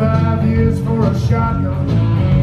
Five years for a shotgun.